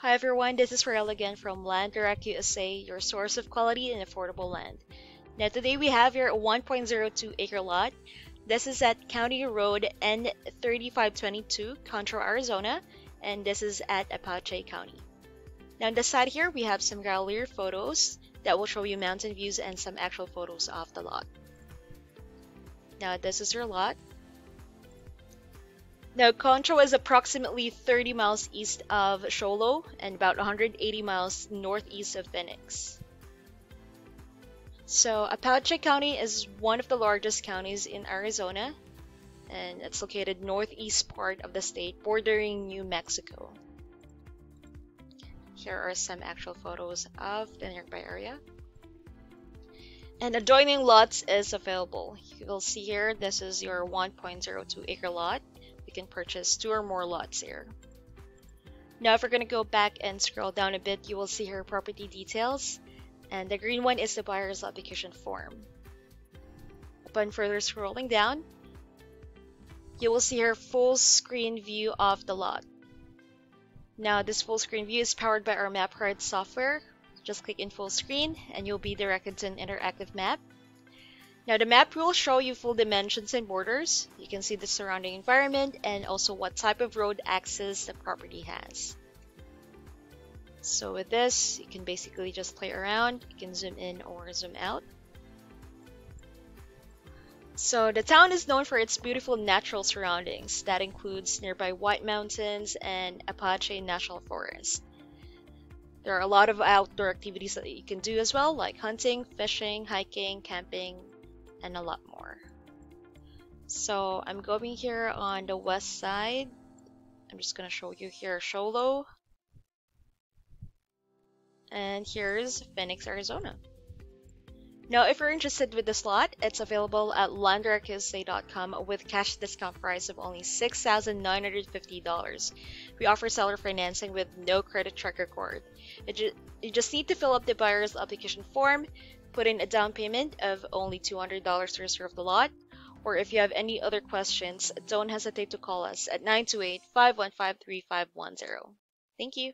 Hi everyone, this is Rael again from Land Direct USA, your source of quality and affordable land. Now today we have a 1.02 acre lot. This is at County Road N3522, Concho, Arizona, and this is at Apache County. Now on the side here we have some gallery photos that will show you mountain views and some actual photos of the lot. Now this is your lot. Now, Concho is approximately 30 miles east of Show Low and about 180 miles northeast of Phoenix. So, Apache County is one of the largest counties in Arizona, and it's located northeast part of the state, bordering New Mexico. Here are some actual photos of the nearby area. And adjoining lots is available. You will see here, this is your 1.02 acre lot can purchase two or more lots here. Now if we're going to go back and scroll down a bit, you will see here property details. And the green one is the buyer's application form. Upon further scrolling down, you will see here full screen view of the lot. Now this full screen view is powered by our MapCard software. Just click in full screen and you'll be directed to an interactive map now the map will show you full dimensions and borders. You can see the surrounding environment and also what type of road access the property has. So with this, you can basically just play around. You can zoom in or zoom out. So the town is known for its beautiful natural surroundings. That includes nearby White Mountains and Apache National Forest. There are a lot of outdoor activities that you can do as well, like hunting, fishing, hiking, camping, and a lot more. So I'm going here on the west side. I'm just gonna show you here Show Low. And here's Phoenix, Arizona. Now, if you're interested with the lot, it's available at landdirectusa.com with cash discount price of only $6,950. We offer seller financing with no credit track record. You just need to fill up the buyer's application form, put in a down payment of only $200 to reserve the lot. Or if you have any other questions, don't hesitate to call us at 928 515 3510. Thank you.